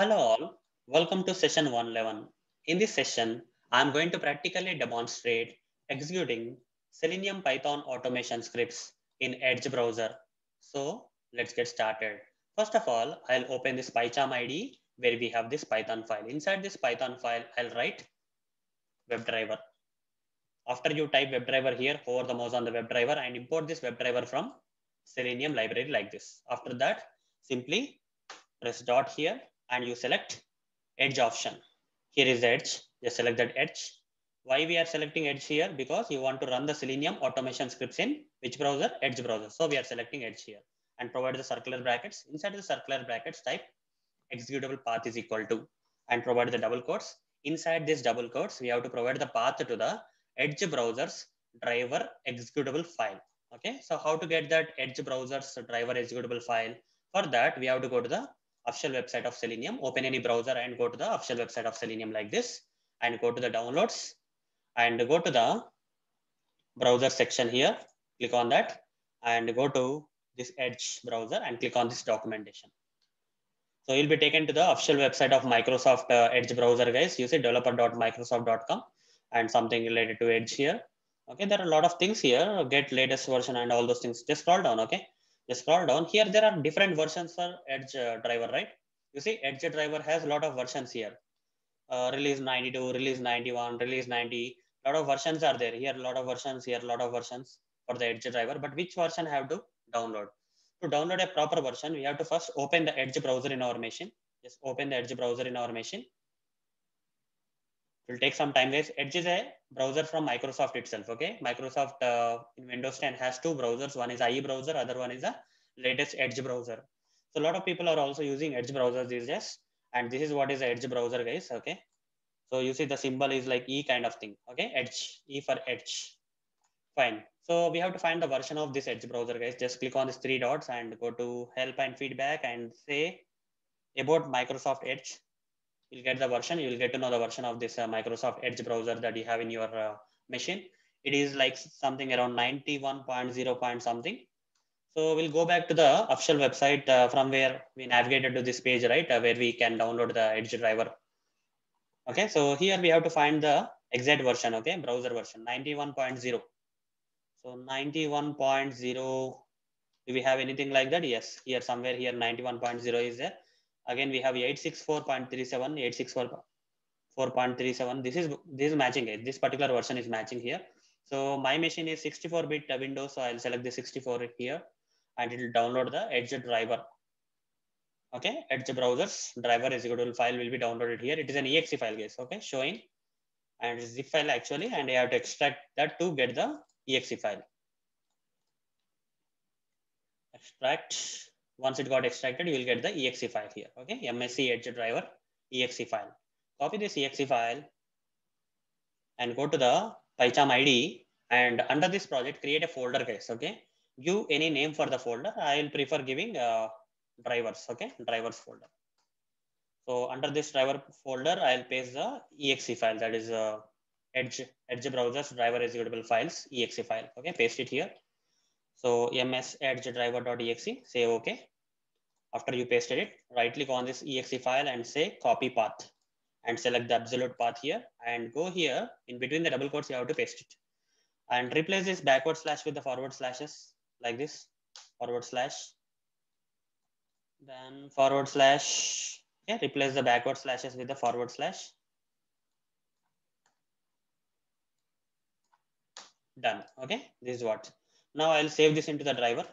Hello all, welcome to session 111. In this session, I'm going to practically demonstrate executing Selenium Python automation scripts in Edge browser. So let's get started. First of all, I'll open this PyCharm IDE where we have this Python file. Inside this Python file, I'll write WebDriver. After you type WebDriver here, hover the mouse on the WebDriver and import this WebDriver from Selenium library like this. After that, simply press dot here and you select edge option. Here is the edge, just select that edge. Why we are selecting edge here? Because you want to run the Selenium automation scripts in which browser? Edge browser. So we are selecting edge here and provide the circular brackets. Inside the circular brackets type executable path is equal to and provide the double quotes. Inside this double quotes, we have to provide the path to the edge browser's driver executable file. Okay, so how to get that edge browser's driver executable file? For that, we have to go to the official website of Selenium, open any browser and go to the official website of Selenium like this and go to the downloads and go to the browser section here, click on that and go to this Edge browser and click on this documentation. So you'll be taken to the official website of Microsoft uh, Edge browser guys. You see developer.microsoft.com and something related to Edge here. Okay, there are a lot of things here, get latest version and all those things. Just scroll down, okay? Just scroll down. Here there are different versions for Edge uh, driver, right? You see Edge driver has a lot of versions here. Uh, release 92, release 91, release 90. A lot of versions are there. Here a lot of versions, here a lot of versions for the Edge driver. But which version have to download? To download a proper version, we have to first open the Edge browser in our machine. Just open the Edge browser in our machine. Will take some time, guys. Edge is a browser from Microsoft itself. Okay, Microsoft uh, in Windows 10 has two browsers. One is IE browser, other one is the latest Edge browser. So a lot of people are also using Edge browsers these days. And this is what is Edge browser, guys. Okay, so you see the symbol is like E kind of thing. Okay, Edge, E for Edge. Fine. So we have to find the version of this Edge browser, guys. Just click on these three dots and go to help and feedback and say about Microsoft Edge. You'll get the version. You'll get to know the version of this uh, Microsoft Edge browser that you have in your uh, machine. It is like something around 91.0 point something. So we'll go back to the official website uh, from where we navigated to this page, right? where we can download the Edge driver. Okay, so here we have to find the exact version, okay? Browser version 91.0. So 91.0, do we have anything like that? Yes, here somewhere here 91.0 is there. Again, we have 864.37, 864.37. This is this is matching it. This particular version is matching here. So my machine is 64-bit Windows, so I'll select the 64 here, and it will download the Edge driver. Okay, Edge browser's driver executable file will be downloaded here. It is an exe file, guys. Okay, showing and zip file actually, and I have to extract that to get the exe file. Extract. Once it got extracted, you will get the exe file here. Okay, MSC Edge driver exe file. Copy this exe file and go to the PyCharm ID and under this project, create a folder guys. Okay, give any name for the folder. I will prefer giving uh, drivers. Okay, drivers folder. So under this driver folder, I'll paste the exe file that is uh, Edge Edge browser's driver executable files exe file. Okay, paste it here. So ms edge driver.exe, say okay. After you pasted it, right click on this exe file and say copy path and select the absolute path here and go here in between the double quotes, you have to paste it. And replace this backward slash with the forward slashes like this. Forward slash. Then forward slash. Okay replace the backward slashes with the forward slash. Done. Okay this is what. Now i'll save this into the driver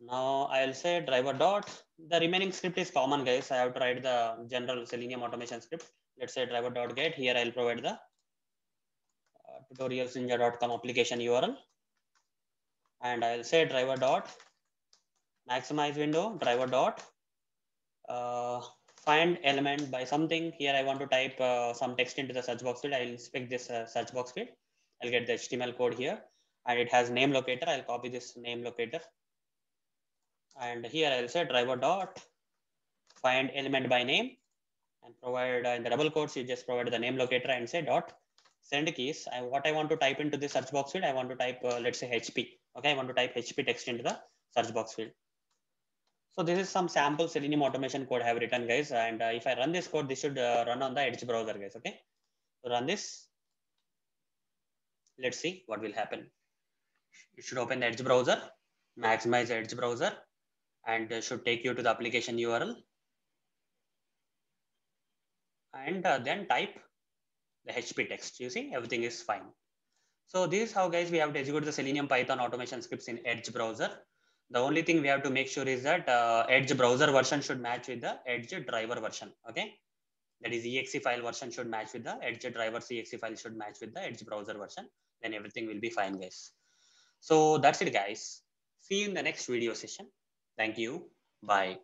now i'll say driver dot. The remaining script is common guys. I have to write the general selenium automation script. Let's say driver dot get. Here i'll provide the uh, tutorialsninja.com application url and i'll say driver dot maximize window driver dot uh, find element by something. Here i want to type uh, some text into the search box field. I'll inspect this uh, search box field. I'll get the HTML code here. And it has name locator. I'll copy this name locator. And here I'll say driver dot find element by name and provide uh, in the double quotes, you just provide the name locator and say dot send keys. I, what I want to type into the search box field, I want to type, uh, let's say HP. Okay, I want to type HP text into the search box field. So this is some sample Selenium automation code I have written, guys. And uh, if I run this code, this should uh, run on the Edge browser, guys. Okay. So run this. Let's see what will happen. You should open the Edge browser, maximize Edge browser, and uh, should take you to the application URL. And uh, then type the HP text. You see, everything is fine. So this is how, guys, we have to execute the Selenium Python automation scripts in Edge browser. The only thing we have to make sure is that uh, Edge browser version should match with the Edge driver version. Okay. That is exe file version should match with the Edge driver exe file should match with the Edge browser version. Then everything will be fine, guys. So that's it, guys. See you in the next video session. Thank you. Bye.